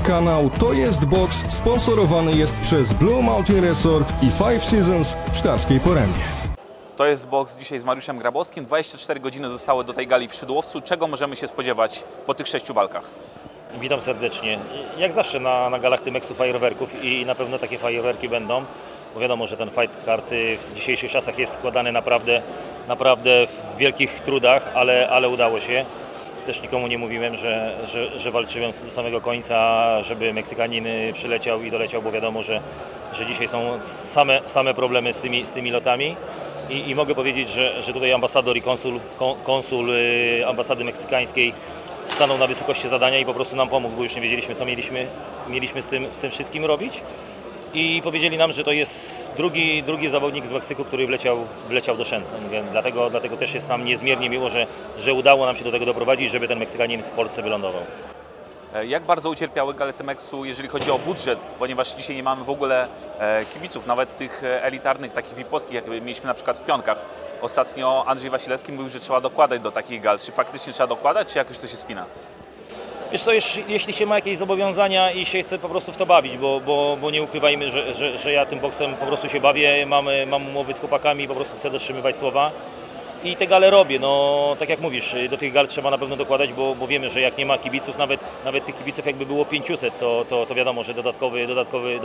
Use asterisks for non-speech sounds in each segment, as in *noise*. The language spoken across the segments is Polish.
Kanał To Jest Box sponsorowany jest przez Blue Mountain Resort i Five Seasons w Szklarskiej Porębie. To jest boks dzisiaj z Mariuszem Grabowskim. 24 godziny zostały do tej gali w Szydłowcu. Czego możemy się spodziewać po tych sześciu walkach? Witam serdecznie. Jak zawsze na, na galach Tymexu fajerwerków i na pewno takie fajerwerki będą, bo wiadomo, że ten fight card y, w dzisiejszych czasach jest składany naprawdę, naprawdę w wielkich trudach, ale, ale udało się. Też nikomu nie mówiłem, że, że, że walczyłem do samego końca, żeby Meksykanin przyleciał i doleciał, bo wiadomo, że, że dzisiaj są same, same problemy z tymi, z tymi lotami. I, I mogę powiedzieć, że, że tutaj ambasador i konsul, kon, konsul y, ambasady meksykańskiej stanął na wysokości zadania i po prostu nam pomógł, bo już nie wiedzieliśmy, co mieliśmy, mieliśmy z, tym, z tym wszystkim robić. I powiedzieli nam, że to jest drugi, drugi zawodnik z Meksyku, który wleciał, wleciał do Schengen. Dlatego, dlatego też jest nam niezmiernie miło, że, że udało nam się do tego doprowadzić, żeby ten Meksykanin w Polsce wylądował. E, Jak bardzo ucierpiały gale Tymexu, jeżeli chodzi o budżet, ponieważ dzisiaj nie mamy w ogóle e, kibiców, nawet tych e, elitarnych, takich VIP-owskich, jak mieliśmy na przykład w Pionkach. Ostatnio Andrzej Wasilewski mówił, że trzeba dokładać do takich gal. Czy faktycznie trzeba dokładać, czy jakoś to się spina? Wiesz co, jeśli, się ma jakieś zobowiązania i się chce po prostu w to bawić, bo, bo, bo nie ukrywajmy, że, że, że ja tym boksem po prostu się bawię, mamy, mam umowy z chłopakami, po prostu chcę dotrzymywać słowa. I te gale robię, no tak jak mówisz, do tych gal trzeba na pewno dokładać, bo, bo wiemy, że jak nie ma kibiców, nawet, nawet tych kibiców jakby było 500, to, to, to wiadomo, że dodatkowy, dodatkowy,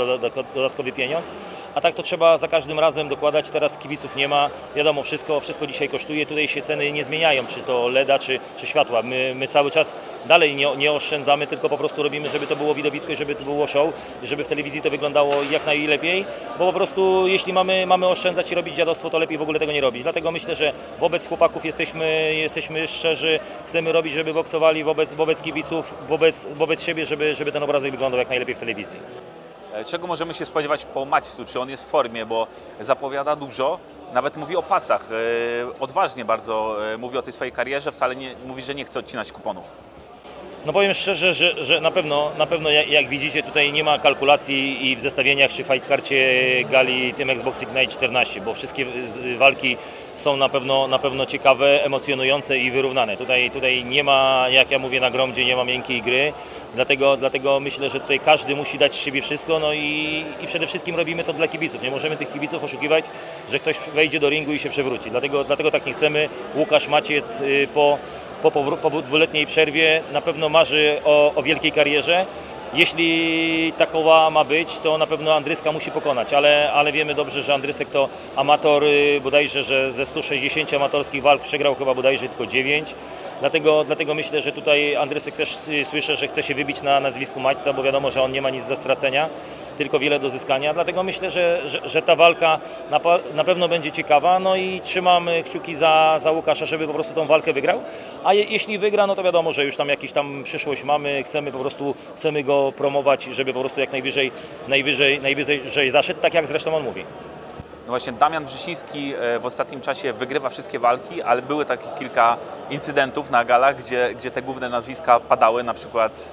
dodatkowy pieniądz. A tak to trzeba za każdym razem dokładać, teraz kibiców nie ma, wiadomo, wszystko, wszystko dzisiaj kosztuje, tutaj się ceny nie zmieniają, czy to LEDa, czy, czy światła. My, my cały czas dalej nie, nie oszczędzamy, tylko po prostu robimy, żeby to było widowisko i żeby to było show, żeby w telewizji to wyglądało jak najlepiej, bo po prostu jeśli mamy, mamy oszczędzać i robić dziadostwo, to lepiej w ogóle tego nie robić. Dlatego myślę, że wobec chłopaków jesteśmy, jesteśmy szczerzy, chcemy robić, żeby boksowali wobec, wobec kibiców, wobec, wobec siebie, żeby, żeby ten obrazek wyglądał jak najlepiej w telewizji. E, Czego możemy się spodziewać po Maćcu? Czy on jest w formie, bo zapowiada dużo, nawet mówi o pasach, e, odważnie bardzo e, mówi o tej swojej karierze, wcale nie mówi, że nie chce odcinać kuponów. No powiem szczerze, że, że na pewno, na pewno jak, jak widzicie tutaj nie ma kalkulacji i w zestawieniach czy fight karcie gali Team Xbox Ignite 14, bo wszystkie walki są na pewno, na pewno ciekawe, emocjonujące i wyrównane. Tutaj, tutaj nie ma, jak ja mówię na gromdzie, nie ma miękkiej gry, dlatego, dlatego myślę, że tutaj każdy musi dać z siebie wszystko, no i, i przede wszystkim robimy to dla kibiców. Nie możemy tych kibiców oszukiwać, że ktoś wejdzie do ringu i się przewróci. Dlatego, dlatego tak nie chcemy. Łukasz Maciec y, po po, po dwuletniej przerwie na pewno marzy o, o wielkiej karierze. Jeśli takowa ma być, to na pewno Andryska musi pokonać, ale, ale wiemy dobrze, że Andrysek to amator, y, bodajże, że ze 160 amatorskich walk przegrał chyba bodajże tylko 9. Dlatego, dlatego myślę, że tutaj Andrysek też y, słyszę, że chce się wybić na nazwisku Maćca, bo wiadomo, że on nie ma nic do stracenia, tylko wiele do zyskania. Dlatego myślę, że, że, że ta walka na, na pewno będzie ciekawa. No i trzymam y, kciuki za, za Łukasza, żeby po prostu tą walkę wygrał. A je, jeśli wygra, no to wiadomo, że już tam jakiś tam przyszłość mamy, chcemy po prostu, chcemy go promować, żeby po prostu jak najwyżej, najwyżej, najwyżej zaszedł, tak jak zresztą on mówi. No właśnie Damian Wrzesiński e, w ostatnim czasie wygrywa wszystkie walki, ale były takich kilka incydentów na galach, gdzie, gdzie te główne nazwiska padały, na przykład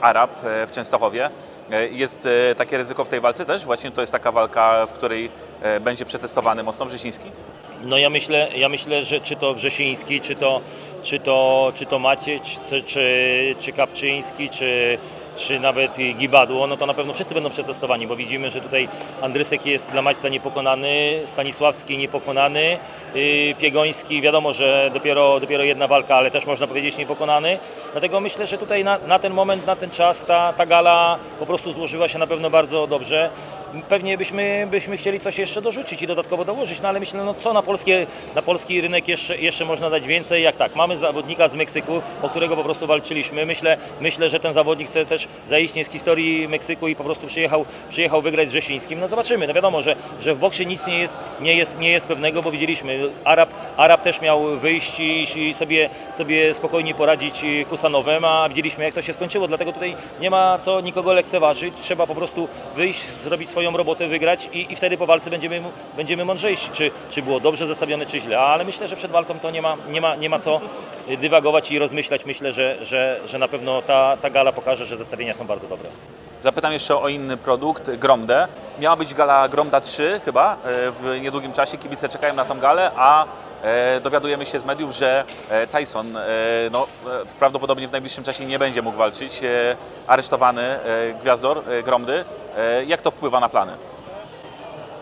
Arab e, w Częstochowie. E, Jest e, takie ryzyko w tej walce też? Właśnie to jest taka walka, w której e, będzie przetestowany mocno Wrzesiński? No ja myślę, ja myślę, że czy to Wrzesiński, czy to, czy to, czy to Maciej, czy, czy, czy Kapczyński, czy, czy nawet Gibadło, no to na pewno wszyscy będą przetestowani, bo widzimy, że tutaj Andrysek jest dla Maćca niepokonany, Stanisławski niepokonany, yy, Piegoński wiadomo, że dopiero, dopiero jedna walka, ale też można powiedzieć niepokonany. Dlatego myślę, że tutaj na, na ten moment, na ten czas ta, ta gala po prostu złożyła się na pewno bardzo dobrze. Pewnie byśmy, byśmy chcieli coś jeszcze dorzucić i dodatkowo dołożyć, no ale myślę, no co na, polskie, na polski rynek jeszcze, jeszcze można dać więcej, jak tak, mamy zawodnika z Meksyku, o którego po prostu walczyliśmy. Myślę, myślę że ten zawodnik chce też zaistnieć z historii Meksyku i po prostu przyjechał, przyjechał wygrać z Rzesińskim. No zobaczymy, no wiadomo, że, że w boksie nic nie jest, nie, jest, nie jest pewnego, bo widzieliśmy, Arab, Arab też miał wyjść i, sobie, sobie spokojnie poradzić Husanowem, a widzieliśmy jak to się skończyło, dlatego tutaj nie ma co nikogo lekceważyć, trzeba po prostu wyjść, zrobić swoją robotę, wygrać i, i wtedy po walce będziemy, będziemy mądrzejsi, czy, czy było dobrze zestawione, czy źle, ale myślę, że przed walką to nie ma, nie ma, nie ma co dywagować i rozmyślać. Myślę, że, że, że na pewno ta, ta gala pokaże, że zestawienia są bardzo dobre. Zapytam jeszcze o inny produkt, Gromdę. Miała być gala Gromda 3 chyba e, w niedługim czasie, kibice czekają na tą galę, a dowiadujemy się z mediów, że e, Tyson e, no, e, prawdopodobnie w najbliższym czasie nie będzie mógł walczyć. E, aresztowany e, gwiazdor e, Gromdy. E, jak to wpływa na plany?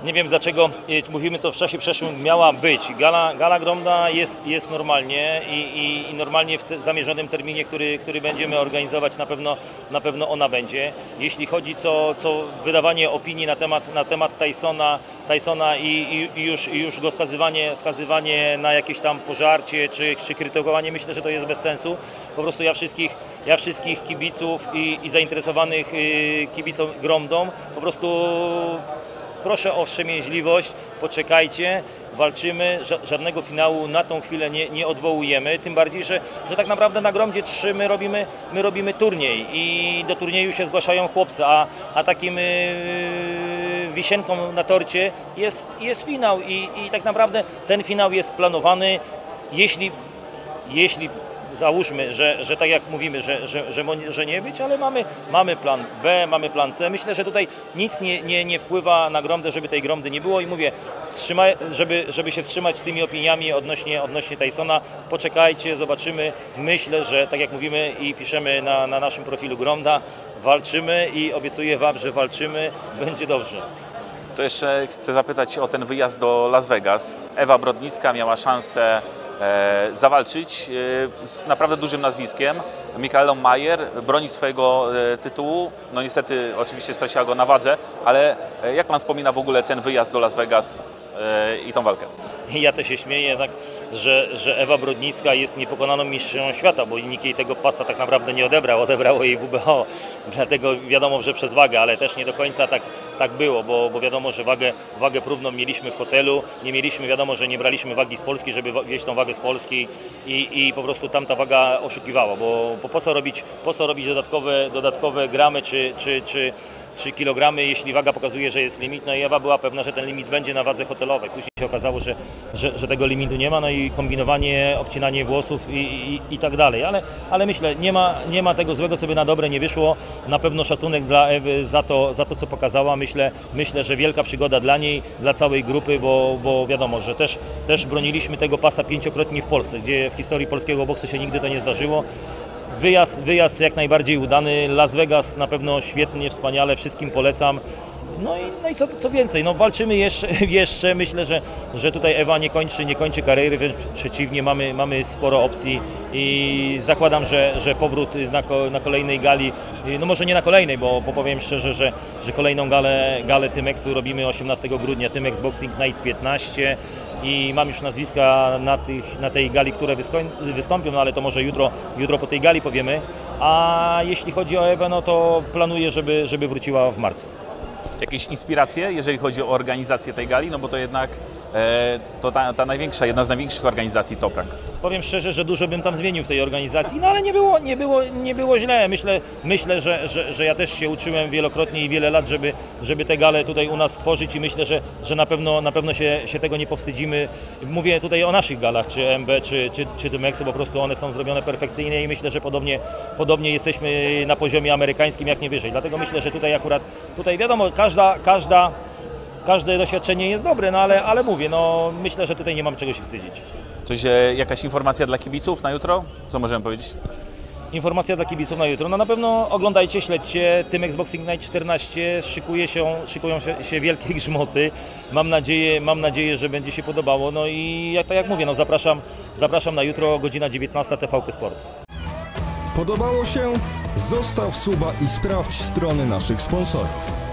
Nie wiem dlaczego e, mówimy to w czasie przeszłym miała być. Gala, gala Gromda jest, jest normalnie i, i, i normalnie w te, zamierzonym terminie, który, który będziemy organizować, na pewno, na pewno ona będzie. Jeśli chodzi co, co wydawanie opinii na temat, na temat Tysona, Tysona i, i, już, już go skazywanie, skazywanie na jakieś tam pożarcie czy, czy krytykowanie, myślę, że to jest bez sensu. Po prostu ja wszystkich, ja wszystkich kibiców i, i zainteresowanych y, kibicom Gromdą po prostu Proszę o wstrzemięźliwość, poczekajcie, walczymy, ża- żadnego finału na tą chwilę nie, nie odwołujemy, tym bardziej, że, że tak naprawdę na Gromdzie 3 my robimy, my robimy turniej i do turnieju się zgłaszają chłopcy, a, a takim yy, wisienką na torcie jest, jest finał i, i tak naprawdę ten finał jest planowany, jeśli, jeśli załóżmy, że, że tak jak mówimy, że, że, że, że nie być, ale mamy, mamy plan B, mamy plan C. Myślę, że tutaj nic nie, nie, nie wpływa na Gromdę, żeby tej Gromdy nie było i mówię, wstrzyma, żeby, żeby się wstrzymać z tymi opiniami odnośnie, odnośnie Tysona, poczekajcie, zobaczymy. Myślę, że tak jak mówimy i piszemy na, na naszym profilu Gromda, walczymy i obiecuję Wam, że walczymy, będzie dobrze. To jeszcze chcę zapytać o ten wyjazd do Las Vegas. Ewa Brodnicka miała szansę zawalczyć e, z naprawdę dużym nazwiskiem. Michaelą Mayer broni swojego e, tytułu. No niestety oczywiście straciła go na wadze, ale e, jak Pan wspomina w ogóle ten wyjazd do Las Vegas e, i tą walkę? Ja też się śmieję, tak, że, że Ewa Brodnicka jest niepokonaną mistrzynią świata, bo nikt jej tego pasa tak naprawdę nie odebrał, odebrało jej WBO. Dlatego wiadomo, że przez wagę, ale też nie do końca tak, tak było, bo, bo wiadomo, że wagę, wagę próbną mieliśmy w hotelu, nie mieliśmy, wiadomo, że nie braliśmy wagi z Polski, żeby wieść tą wagę z Polski i, i po prostu tam ta waga oszukiwała, bo po co robić, po co robić dodatkowe, dodatkowe gramy czy, czy, czy, czy kilogramy, jeśli waga pokazuje, że jest limit. No i Ewa była pewna, że ten limit będzie na wadze hotelowej. Później się okazało, że, że, że tego limitu nie ma, no i kombinowanie, obcinanie włosów i, i, i tak dalej. Ale, ale myślę, nie ma, nie ma tego złego, by na dobre nie wyszło. Na pewno szacunek dla Ewy za to, za to co pokazała. Myślę, myślę, że wielka przygoda dla niej, dla całej grupy, bo, bo wiadomo, że też, też broniliśmy tego pasa pięciokrotnie w Polsce, gdzie w historii polskiego boksu się nigdy to nie zdarzyło. Wyjazd, wyjazd jak najbardziej udany. Las Vegas na pewno świetnie, wspaniale, wszystkim polecam. No i, no i co, co więcej, no walczymy jeszcze, *laughs* jeszcze. myślę, że, że tutaj Ewa nie kończy, nie kończy kariery, wręcz przeciwnie, mamy, mamy sporo opcji i zakładam, że, że powrót na, na kolejnej gali, no może nie na kolejnej, bo, bo powiem szczerze, że, że kolejną galę, galę Tymexu robimy 18 grudnia, Tymex Boxing Night 15 i mam już nazwiska na, tych, na tej gali, które wystąpią, no ale to może jutro, jutro po tej gali powiemy. A jeśli chodzi o Ewę, no to planuję, żeby, żeby wróciła w marcu. Jakieś inspiracje, jeżeli chodzi o organizację tej gali? No bo to jednak to ta, ta największa, jedna z największych organizacji Top Rank. Powiem szczerze, że dużo bym tam zmienił w tej organizacji, no ale nie było, nie było, nie było źle. Myślę, myślę że, że, że ja też się uczyłem wielokrotnie i wiele lat, żeby, żeby te gale tutaj u nas stworzyć i myślę, że, że na pewno, na pewno się, się tego nie powstydzimy. Mówię tutaj o naszych galach, czy MB, czy, czy, czy Tymexu, po prostu one są zrobione perfekcyjnie i myślę, że podobnie, podobnie jesteśmy na poziomie amerykańskim, jak nie wyżej. Dlatego myślę, że tutaj akurat, tutaj wiadomo, każda, każda Każde doświadczenie jest dobre, no ale, ale mówię, no myślę, że tutaj nie mam czego się wstydzić. Coś, e, jakaś informacja dla kibiców na jutro? Co możemy powiedzieć? Informacja dla kibiców na jutro. No na pewno oglądajcie, śledźcie. Tym Boxing Night 14 szykuje się, szykują się, się wielkie *laughs* grzmoty. Mam nadzieję, mam nadzieję, że będzie się podobało. No i jak, tak jak mówię, no zapraszam, zapraszam na jutro, godzina 19 TVP Sport. Podobało się? Zostaw suba i sprawdź strony naszych sponsorów.